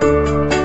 you